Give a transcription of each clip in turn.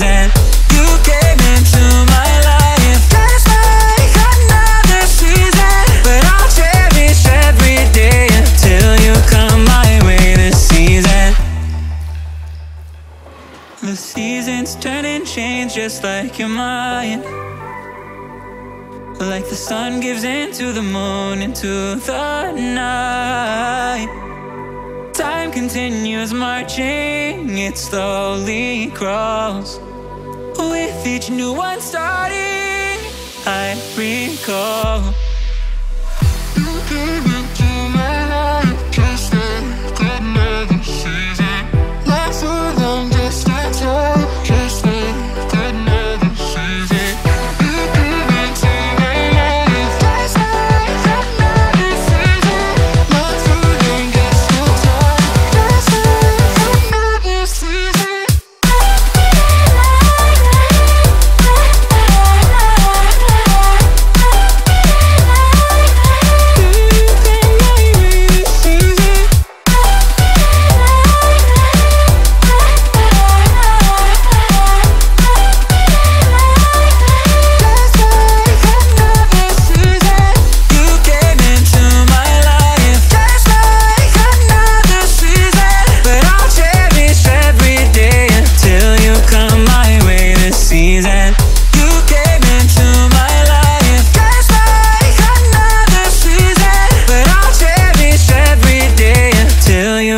You came into my life like another season, but I'll cherish every day until you come my way season. The seasons turn and change just like your mind. Like the sun gives into the moon, into the night. Time continues marching, it slowly crawls. With each new one starting, I recall.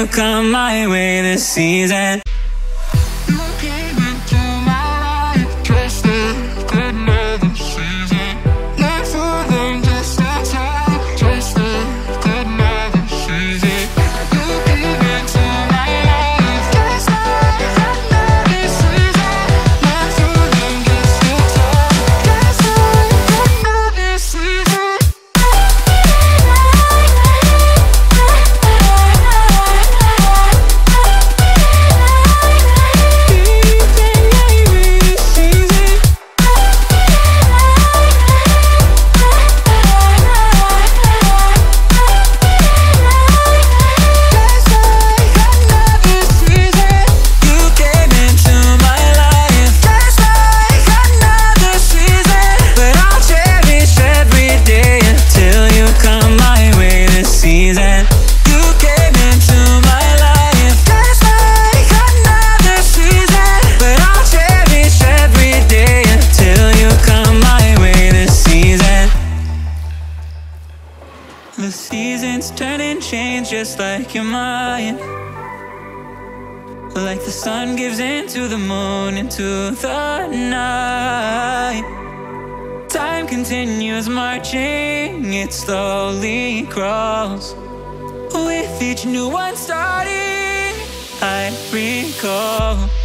Come my way this season. Just like your mind. Like the sun gives into the moon, into the night. Time continues marching, it slowly crawls. With each new one starting, I recall.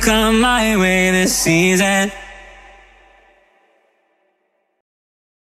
Come my way this season.